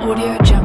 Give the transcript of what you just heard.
Audio Jump.